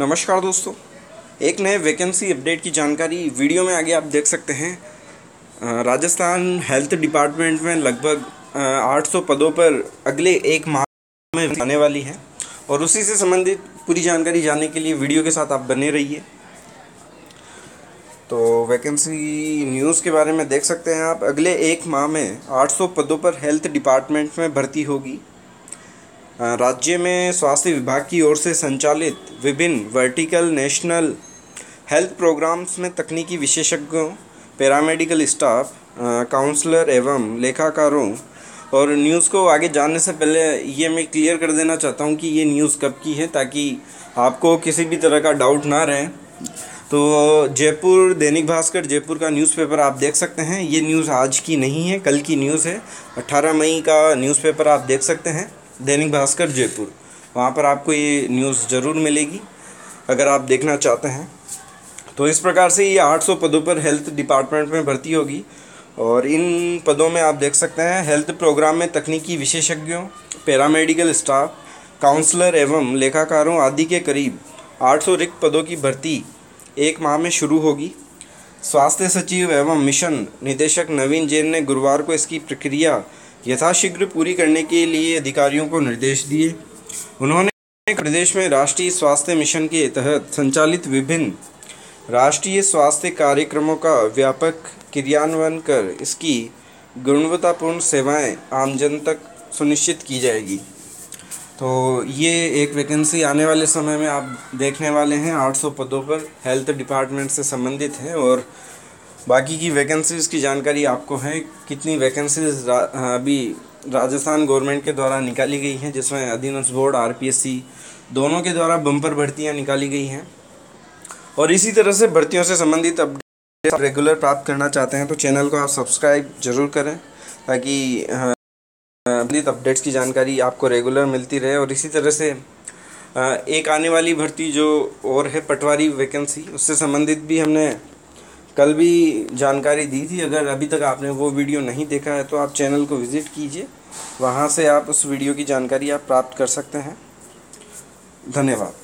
नमस्कार दोस्तों। एक नए वैकेंसी अपडेट की जानकारी वीडियो में आगे आप देख सकते हैं। राजस्थान हेल्थ डिपार्टमेंट में लगभग 800 पदों पर अगले एक माह में आने वाली है। और उसी से संबंधित पूरी जानकारी जानने के लिए वीडियो के साथ आप बने रहिए। तो वैकेंसी न्यूज़ के बारे में देख सकते हैं आप। अगले एक माह में 800 पदों पर हेल्थ डिपार्टमेंट में भर्ती होगी। राज्य में स्वास्थ्य विभाग की ओर से संचालित विभिन्न वर्टिकल नेशनल हेल्थ प्रोग्राम्स में तकनीकी विशेषज्ञों पैरामेडिकल स्टाफ काउंसलर एवं लेखाकारों और न्यूज़ को आगे जानने से पहले ये मैं क्लियर कर देना चाहता हूँ कि ये न्यूज़ कब की है ताकि आपको किसी भी तरह का डाउट ना रहे। तो जयपुर, दैनिक भास्कर जयपुर का न्यूज़पेपर आप देख सकते हैं। ये न्यूज़ आज की नहीं है, कल की न्यूज़ है। 18 मई का न्यूज़पेपर आप देख सकते हैं। दैनिक भास्कर, जयपुर। वहाँ पर आपको ये न्यूज़ ज़रूर मिलेगी, अगर आप देखना चाहते हैं। तो इस प्रकार से ये 800 पदों पर हेल्थ डिपार्टमेंट में भर्ती होगी, और इन पदों में आप देख सकते हैं हेल्थ प्रोग्राम में तकनीकी विशेषज्ञों, पैरामेडिकल स्टाफ, काउंसलर एवं लेखाकारों आदि के करीब 800 रिक्त पदों की भर्ती एक माह में शुरू होगी। स्वास्थ्य सचिव एवं मिशन निदेशक नवीन जैन ने गुरुवार को इसकी प्रक्रिया यथाशीघ्र पूरी करने के लिए अधिकारियों को निर्देश दिए। उन्होंने प्रदेश में राष्ट्रीय स्वास्थ्य मिशन के तहत संचालित विभिन्न राष्ट्रीय स्वास्थ्य कार्यक्रमों का व्यापक क्रियान्वयन कर इसकी गुणवत्तापूर्ण सेवाएँ आमजन तक सुनिश्चित की जाएगी। तो ये एक वैकेंसी आने वाले समय में आप देखने वाले हैं। 800 पदों पर हेल्थ डिपार्टमेंट से संबंधित है और बाकी की वैकेंसीज़ की जानकारी आपको है कितनी वैकेंसीज रा, अभी राजस्थान गवर्नमेंट के द्वारा निकाली गई हैं जिसमें अधीनस्थ बोर्ड आरपीएससी दोनों के द्वारा बम्पर भर्तियाँ निकाली गई हैं। और इसी तरह से भर्तियों से संबंधित अपडेट रेगुलर प्राप्त करना चाहते हैं तो चैनल को आप सब्सक्राइब ज़रूर करें ताकि संबंधित अपडेट्स की जानकारी आपको रेगुलर मिलती रहे। और इसी तरह से एक आने वाली भर्ती जो और है पटवारी वैकेंसी उससे संबंधित भी हमने कल भी जानकारी दी थी, अगर अभी तक आपने वो वीडियो नहीं देखा है तो आप चैनल को विज़िट कीजिए। वहाँ से आप उस वीडियो की जानकारी आप प्राप्त कर सकते हैं। धन्यवाद।